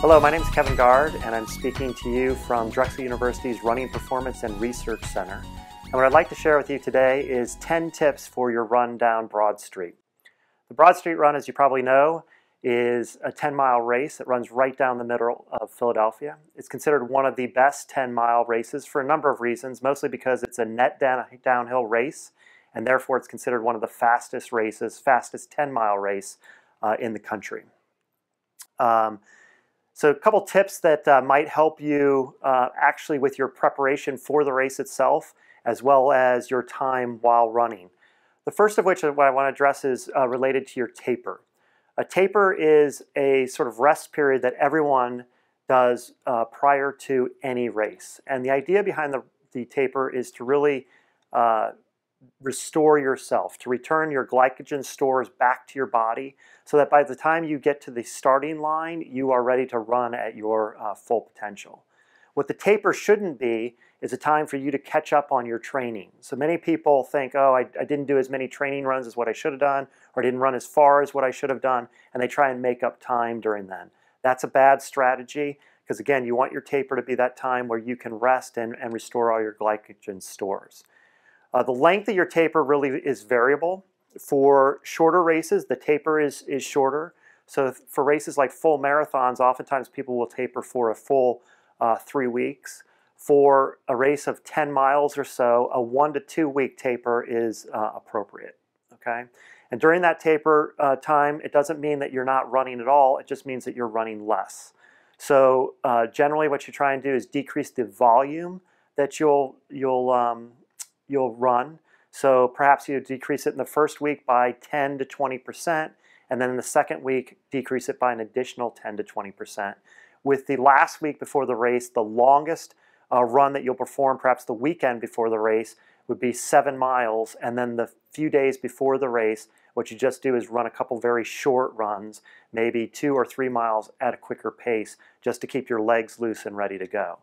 Hello, my name is Kevin Gard, and I'm speaking to you from Drexel University's Running Performance and Research Center. And what I'd like to share with you today is 10 tips for your run down Broad Street. The Broad Street Run, as you probably know, is a 10 mile race that runs right down the middle of Philadelphia. It's considered one of the best 10 mile races for a number of reasons, mostly because it's a net down, downhill race, and therefore it's considered one of the fastest races, fastest 10 mile race uh, in the country. Um, so a couple tips that uh, might help you uh, actually with your preparation for the race itself, as well as your time while running. The first of which, uh, what I want to address is uh, related to your taper. A taper is a sort of rest period that everyone does uh, prior to any race. And the idea behind the, the taper is to really uh, restore yourself, to return your glycogen stores back to your body so that by the time you get to the starting line, you are ready to run at your uh, full potential. What the taper shouldn't be is a time for you to catch up on your training. So many people think, oh, I, I, didn't do as many training runs as what I should have done, or I didn't run as far as what I should have done, and they try and make up time during then. That's a bad strategy because, again, you want your taper to be that time where you can rest and, and restore all your glycogen stores. Uh, the length of your taper really is variable. For shorter races, the taper is, is shorter. So for races like full marathons, oftentimes people will taper for a full uh, three weeks. For a race of 10 miles or so, a one to two week taper is uh, appropriate. Okay, and during that taper uh, time, it doesn't mean that you're not running at all. It just means that you're running less. So uh, generally, what you try and do is decrease the volume that you'll you'll um, you'll run. So perhaps you decrease it in the first week by 10 to 20 percent, and then in the second week decrease it by an additional 10 to 20 percent. With the last week before the race, the longest uh, run that you'll perform perhaps the weekend before the race would be seven miles. And then the few days before the race, what you just do is run a couple very short runs, maybe two or three miles at a quicker pace, just to keep your legs loose and ready to go.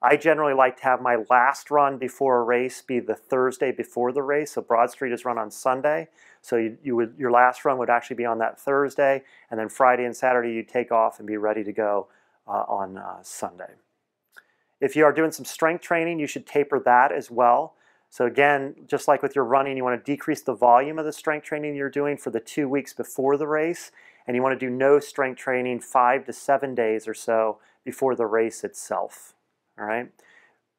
I generally like to have my last run before a race be the Thursday before the race. So Broad Street is run on Sunday. So you, you would, your last run would actually be on that Thursday. And then Friday and Saturday you take off and be ready to go uh, on uh, Sunday. If you are doing some strength training, you should taper that as well. So again, just like with your running, you want to decrease the volume of the strength training you're doing for the two weeks before the race, and you want to do no strength training five to seven days or so before the race itself. All right.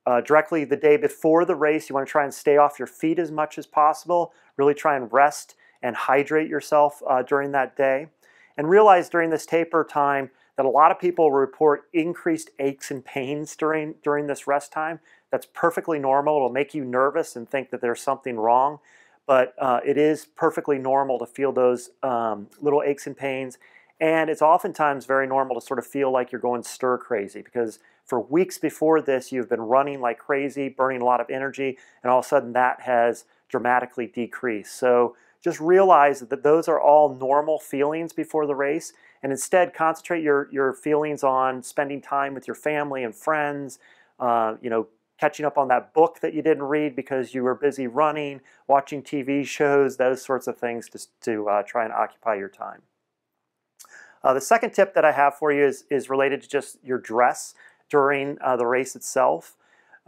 Uh, directly the day before the race, you want to try and stay off your feet as much as possible. Really try and rest and hydrate yourself uh, during that day. And realize during this taper time that a lot of people report increased aches and pains during, during this rest time. That's perfectly normal. It'll make you nervous and think that there's something wrong, but uh, it is perfectly normal to feel those um, little aches and pains. And it's oftentimes very normal to sort of feel like you're going stir crazy because for weeks before this, you've been running like crazy, burning a lot of energy, and all of a sudden that has dramatically decreased. So just realize that those are all normal feelings before the race and instead concentrate your, your feelings on spending time with your family and friends, uh, you know, catching up on that book that you didn't read because you were busy running, watching TV shows, those sorts of things to, to uh, try and occupy your time. Uh, the second tip that I have for you is, is related to just your dress during uh, the race itself.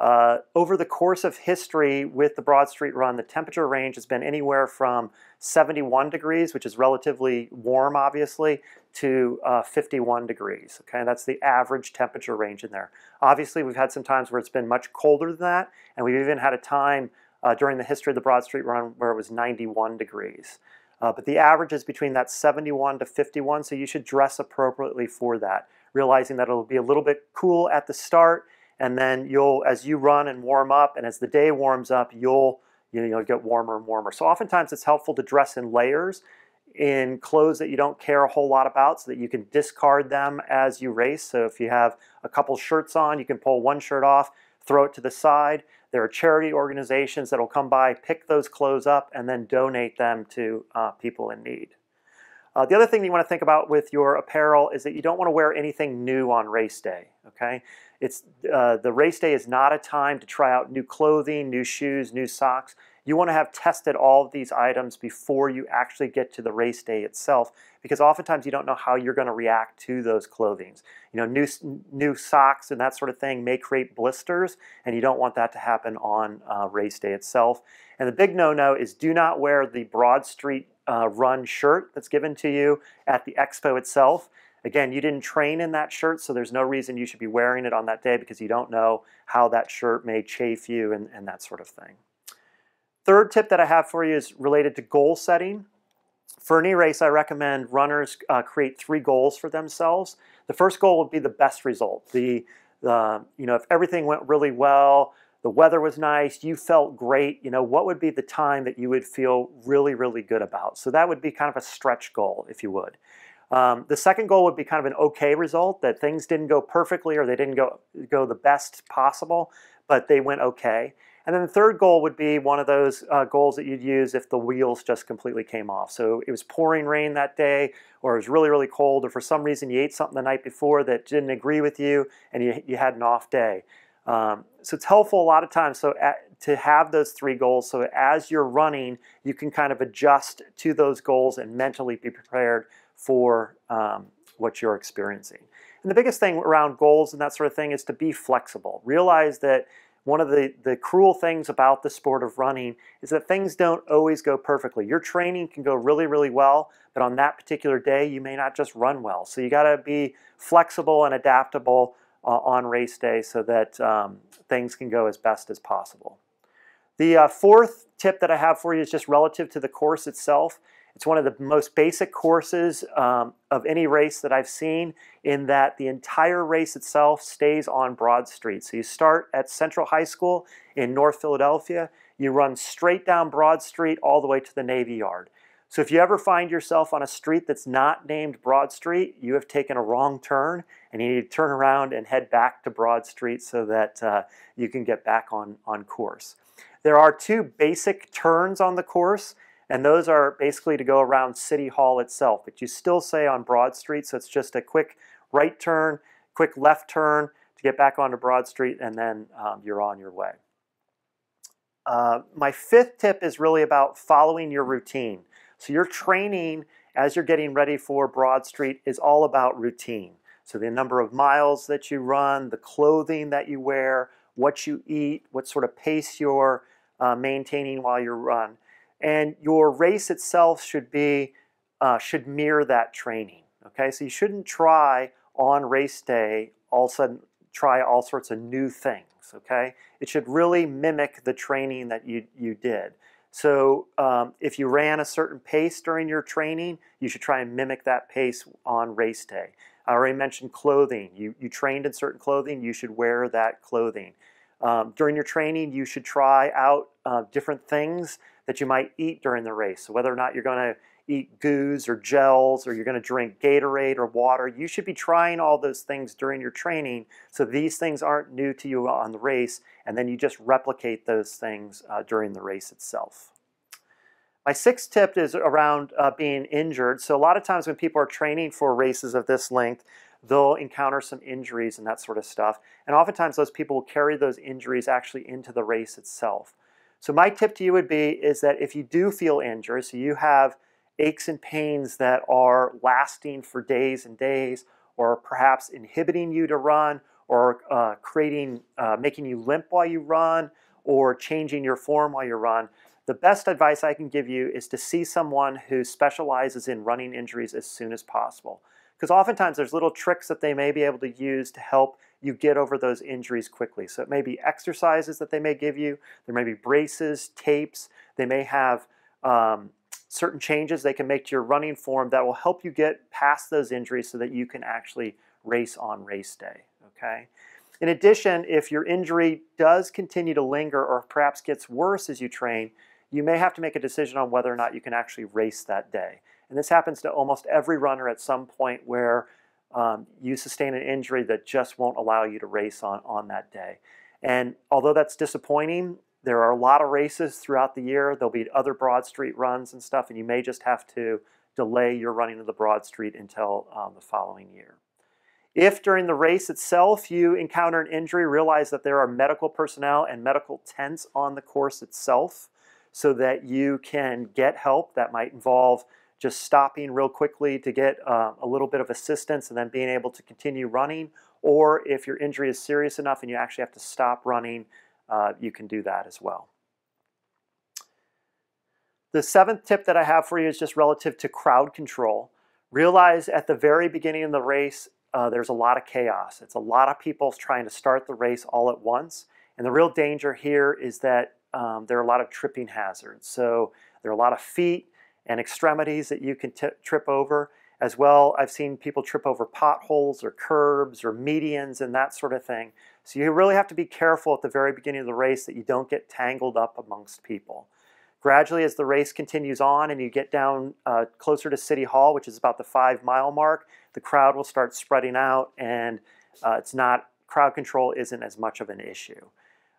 Uh, over the course of history with the Broad Street Run, the temperature range has been anywhere from 71 degrees, which is relatively warm, obviously, to uh, 51 degrees. Okay, that's the average temperature range in there. Obviously, we've had some times where it's been much colder than that, and we've even had a time uh, during the history of the Broad Street Run where it was 91 degrees. Uh, but the average is between that 71 to 51, so you should dress appropriately for that, realizing that it'll be a little bit cool at the start and then you'll as you run and warm up and as the day warms up you'll you know you'll get warmer and warmer. So oftentimes it's helpful to dress in layers in clothes that you don't care a whole lot about so that you can discard them as you race. So if you have a couple shirts on you can pull one shirt off throw it to the side. There are charity organizations that will come by pick those clothes up and then donate them to uh, people in need uh, the other thing you want to think about with your apparel is that you don't want to wear anything new on race day. Okay, it's uh, the race day is not a time to try out new clothing, new shoes, new socks. You want to have tested all of these items before you actually get to the race day itself because oftentimes you don't know how you're going to react to those clothings. You know, new, new socks and that sort of thing may create blisters and you don't want that to happen on uh, race day itself. And the big no-no is do not wear the Broad Street uh, Run shirt that's given to you at the expo itself. Again, you didn't train in that shirt, so there's no reason you should be wearing it on that day because you don't know how that shirt may chafe you and, and that sort of thing. Third tip that I have for you is related to goal setting. For any race, I recommend runners uh, create three goals for themselves. The first goal would be the best result. The, the, you know, if everything went really well, the weather was nice, you felt great, you know, what would be the time that you would feel really, really good about? So that would be kind of a stretch goal, if you would. Um, the second goal would be kind of an okay result, that things didn't go perfectly or they didn't go, go the best possible, but they went okay. And then the third goal would be one of those uh, goals that you'd use if the wheels just completely came off. So it was pouring rain that day, or it was really, really cold, or for some reason you ate something the night before that didn't agree with you and you, you had an off day. Um, so it's helpful a lot of times so at, to have those three goals so as you're running, you can kind of adjust to those goals and mentally be prepared for um, what you're experiencing. And the biggest thing around goals and that sort of thing is to be flexible. Realize that one of the, the cruel things about the sport of running is that things don't always go perfectly. Your training can go really, really well, but on that particular day, you may not just run well. So you got to be flexible and adaptable uh, on race day so that um, things can go as best as possible. The uh, fourth tip that I have for you is just relative to the course itself. It's one of the most basic courses um, of any race that I've seen in that the entire race itself stays on Broad Street. So you start at Central High School in North Philadelphia, you run straight down Broad Street all the way to the Navy Yard. So if you ever find yourself on a street that's not named Broad Street, you have taken a wrong turn and you need to turn around and head back to Broad Street so that uh, you can get back on, on course. There are two basic turns on the course and those are basically to go around City Hall itself. But you still say on Broad Street, so it's just a quick right turn, quick left turn to get back onto Broad Street, and then um, you're on your way. Uh, my fifth tip is really about following your routine. So your training as you're getting ready for Broad Street is all about routine. So the number of miles that you run, the clothing that you wear, what you eat, what sort of pace you're uh, maintaining while you run. And your race itself should be uh, should mirror that training. Okay, so you shouldn't try on race day all of a sudden try all sorts of new things. Okay, it should really mimic the training that you you did. So um, if you ran a certain pace during your training, you should try and mimic that pace on race day. I already mentioned clothing. You, you trained in certain clothing, you should wear that clothing. Um, during your training, you should try out uh, different things that you might eat during the race. So whether or not you're going to eat goos or gels or you're going to drink Gatorade or water, you should be trying all those things during your training so these things aren't new to you on the race and then you just replicate those things uh, during the race itself. My sixth tip is around uh, being injured. So a lot of times when people are training for races of this length, they'll encounter some injuries and that sort of stuff. And oftentimes those people will carry those injuries actually into the race itself. So my tip to you would be is that if you do feel injured, so you have aches and pains that are lasting for days and days, or perhaps inhibiting you to run, or uh, creating, uh, making you limp while you run, or changing your form while you run, the best advice I can give you is to see someone who specializes in running injuries as soon as possible. Because oftentimes there's little tricks that they may be able to use to help you get over those injuries quickly. So it may be exercises that they may give you, there may be braces, tapes, they may have um, certain changes they can make to your running form that will help you get past those injuries so that you can actually race on race day, okay? In addition, if your injury does continue to linger or perhaps gets worse as you train, you may have to make a decision on whether or not you can actually race that day. And this happens to almost every runner at some point where um, you sustain an injury that just won't allow you to race on, on that day. And although that's disappointing, there are a lot of races throughout the year. There'll be other Broad Street runs and stuff, and you may just have to delay your running of the Broad Street until um, the following year. If during the race itself you encounter an injury, realize that there are medical personnel and medical tents on the course itself. so that you can get help. That might involve just stopping real quickly to get uh, a little bit of assistance and then being able to continue running. Or if your injury is serious enough and you actually have to stop running, uh, you can do that as well. The seventh tip that I have for you is just relative to crowd control. Realize at the very beginning of the race, uh, there's a lot of chaos. It's a lot of people trying to start the race all at once. And the real danger here is that um, there are a lot of tripping hazards. So there are a lot of feet and extremities that you can trip over. As well, I've seen people trip over potholes or curbs or medians and that sort of thing. So you really have to be careful at the very beginning of the race that you don't get tangled up amongst people. Gradually, as the race continues on and you get down uh, closer to City Hall, which is about the five mile mark, the crowd will start spreading out and uh, it's not, crowd control isn't as much of an issue.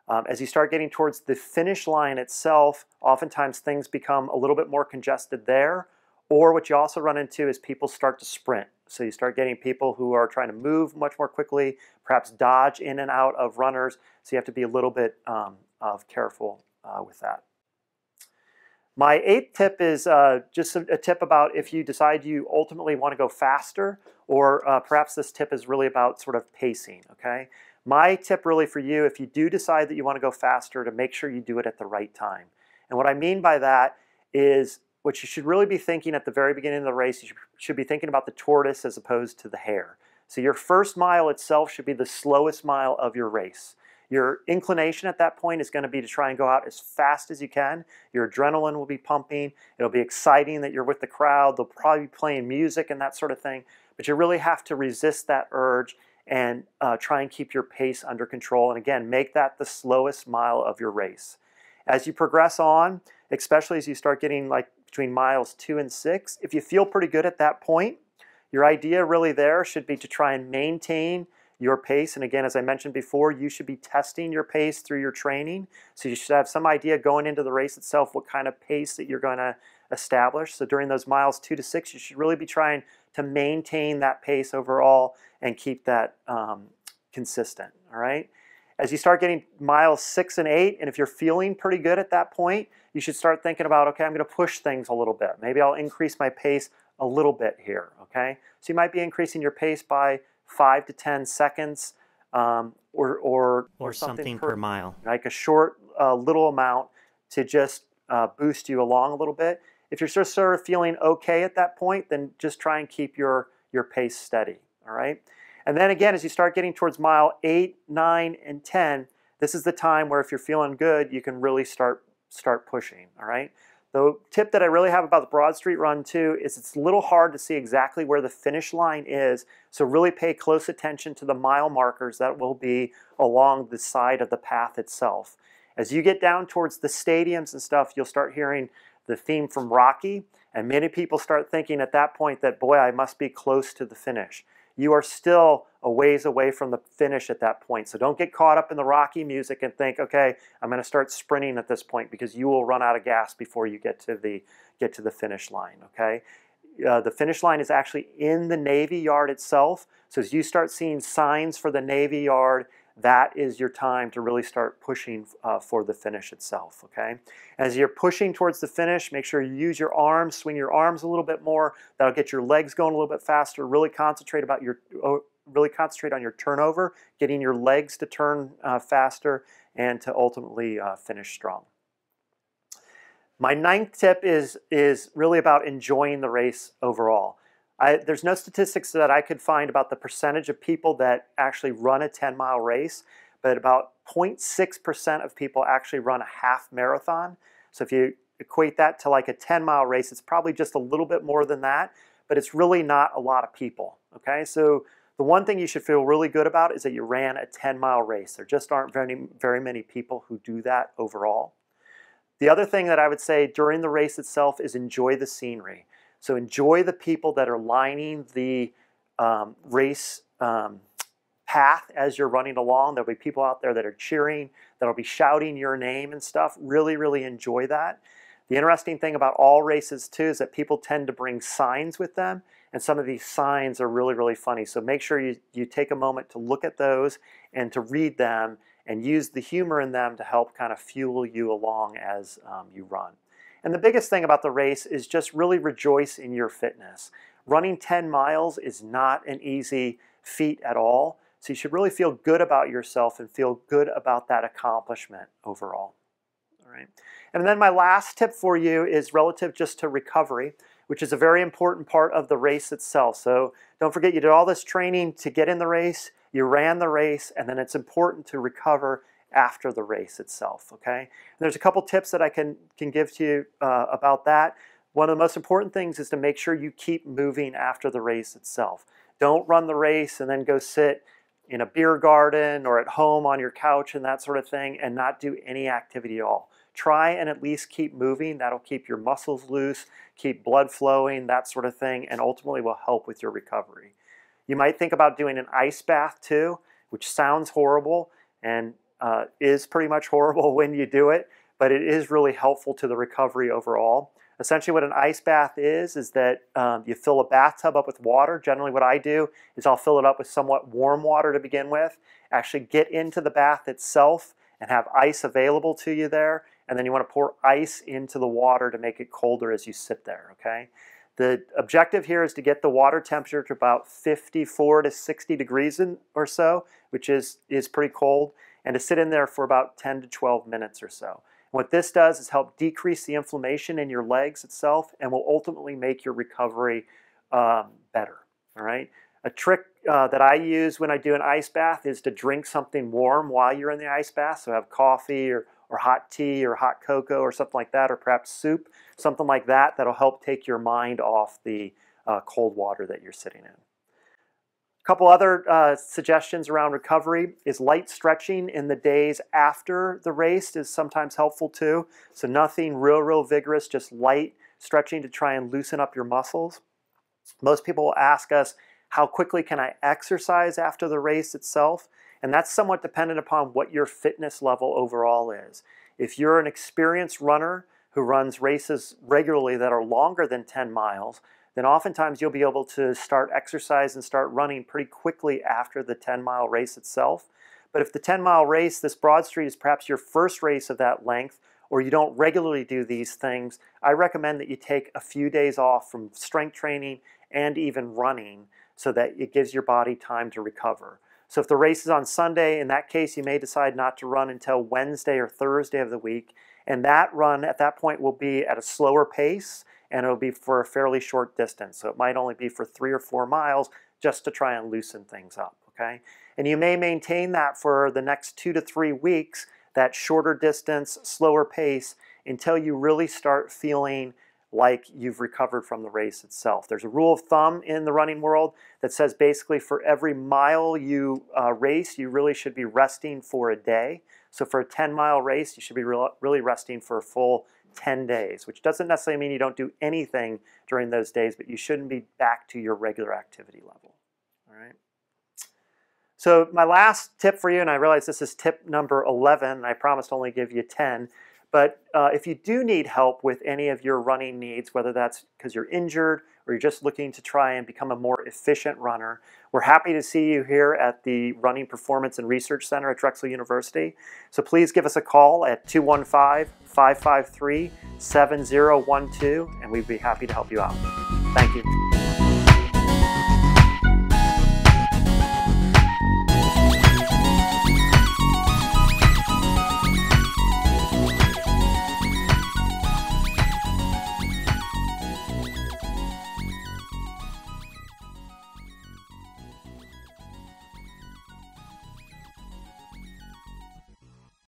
Um, as you start getting towards the finish line itself, oftentimes things become a little bit more congested there. Or what you also run into is people start to sprint. So you start getting people who are trying to move much more quickly, perhaps dodge in and out of runners. So you have to be a little bit um, of careful uh, with that. My eighth tip is uh, just a, tip about if you decide you ultimately want to go faster, or uh, perhaps this tip is really about sort of pacing, okay? My tip really for you, if you do decide that you want to go faster, to make sure you do it at the right time. And what I mean by that is what you should really be thinking at the very beginning of the race, you should be thinking about the tortoise as opposed to the hare. So your first mile itself should be the slowest mile of your race. Your inclination at that point is going to be to try and go out as fast as you can. Your adrenaline will be pumping. It'll be exciting that you're with the crowd. They'll probably be playing music and that sort of thing. But you really have to resist that urge and uh, try and keep your pace under control. And again, make that the slowest mile of your race. As you progress on, especially as you start getting like between miles two and six, if you feel pretty good at that point, your idea really there should be to try and maintain your pace. And again, as I mentioned before, you should be testing your pace through your training. So you should have some idea going into the race itself what kind of pace that you're going to establish. So during those miles two to six, you should really be trying to maintain that pace overall and keep that um, consistent, all right? As you start getting miles six and eight, and if you're feeling pretty good at that point, you should start thinking about, okay, I'm gonna push things a little bit. Maybe I'll increase my pace a little bit here, okay? So you might be increasing your pace by five to 10 seconds um, or, or, or, something, something per, per, mile. Like a short uh, little amount to just uh, boost you along a little bit. If you're sort of feeling okay at that point, then just try and keep your, your pace steady, all right? And then again, as you start getting towards mile 8, 9, and 10, this is the time where if you're feeling good, you can really start, start pushing, all right? The tip that I really have about the Broad Street Run too is it's a little hard to see exactly where the finish line is, so really pay close attention to the mile markers that will be along the side of the path itself. As you get down towards the stadiums and stuff, you'll start hearing the theme from Rocky, and many people start thinking at that point that, boy, I must be close to the finish. You are still a ways away from the finish at that point. So don't get caught up in the Rocky music and think, okay, I'm going to start sprinting at this point because you will run out of gas before you get to the get to the finish line. Okay, uh, the finish line is actually in the Navy Yard itself. So as you start seeing signs for the Navy Yard that is your time to really start pushing uh, for the finish itself, okay? As you're pushing towards the finish, make sure you use your arms, swing your arms a little bit more. That'll get your legs going a little bit faster. Really concentrate about your, really concentrate on your turnover, getting your legs to turn uh, faster and to ultimately uh, finish strong. My ninth tip is, is really about enjoying the race overall. I, there's no statistics that I could find about the percentage of people that actually run a 10 mile race, but about 0.6% of people actually run a half marathon. So if you equate that to like a 10 mile race, it's probably just a little bit more than that, but it's really not a lot of people. Okay, so the one thing you should feel really good about is that you ran a 10 mile race. There just aren't very, very many people who do that overall. The other thing that I would say during the race itself is enjoy the scenery. So enjoy the people that are lining the um, race um, path as you're running along. There'll be people out there that are cheering, that'll be shouting your name and stuff. Really, really enjoy that. The interesting thing about all races too is that people tend to bring signs with them and some of these signs are really, really funny. So make sure you, you take a moment to look at those and to read them and use the humor in them to help kind of fuel you along as um, you run. And the biggest thing about the race is just really rejoice in your fitness. Running 10 miles is not an easy feat at all. So you should really feel good about yourself and feel good about that accomplishment overall. All right. And then my last tip for you is relative just to recovery, which is a very important part of the race itself. So don't forget you did all this training to get in the race, you ran the race, and then it's important to recover after the race itself, okay? And there's a couple tips that I can, can give to you uh, about that. One of the most important things is to make sure you keep moving after the race itself. Don't run the race and then go sit in a beer garden or at home on your couch and that sort of thing and not do any activity at all. Try and at least keep moving. That'll keep your muscles loose, keep blood flowing, that sort of thing, and ultimately will help with your recovery. You might think about doing an ice bath too, which sounds horrible and uh, is pretty much horrible when you do it, but it is really helpful to the recovery overall. Essentially what an ice bath is, is that um, you fill a bathtub up with water. Generally what I do is I'll fill it up with somewhat warm water to begin with, actually get into the bath itself and have ice available to you there, and then you want to pour ice into the water to make it colder as you sit there, okay? The objective here is to get the water temperature to about 54 to 60 degrees in, or so, which is, is pretty cold, and to sit in there for about 10 to 12 minutes or so. What this does is help decrease the inflammation in your legs itself and will ultimately make your recovery um, better. All right. A trick uh, that I use when I do an ice bath is to drink something warm while you're in the ice bath. So have coffee or, or hot tea or hot cocoa or something like that, or perhaps soup, something like that that'll help take your mind off the uh, cold water that you're sitting in. Couple other uh, suggestions around recovery is light stretching in the days after the race is sometimes helpful too. So nothing real, real vigorous, just light stretching to try and loosen up your muscles. Most people will ask us, how quickly can I exercise after the race itself? And that's somewhat dependent upon what your fitness level overall is. If you're an experienced runner who runs races regularly that are longer than 10 miles, then oftentimes you'll be able to start exercise and start running pretty quickly after the 10 mile race itself. But if the 10 mile race, this Broad Street is perhaps your first race of that length, or you don't regularly do these things, I recommend that you take a few days off from strength training and even running so that it gives your body time to recover. So if the race is on Sunday, in that case, you may decide not to run until Wednesday or Thursday of the week. And that run at that point will be at a slower pace and it'll be for a fairly short distance. So it might only be for three or four miles just to try and loosen things up, okay? And you may maintain that for the next two to three weeks, that shorter distance, slower pace, until you really start feeling like you've recovered from the race itself. There's a rule of thumb in the running world that says basically for every mile you uh, race, you really should be resting for a day. So for a 10 mile race, you should be re really resting for a full 10 days, which doesn't necessarily mean you don't do anything during those days, but you shouldn't be back to your regular activity level. All right. So my last tip for you, and I realize this is tip number 11, and I promised to only give you 10, but uh, if you do need help with any of your running needs, whether that's because you're injured or you're just looking to try and become a more efficient runner, we're happy to see you here at the Running Performance and Research Center at Drexel University. So please give us a call at 215-553-7012 and we'd be happy to help you out. Thank you.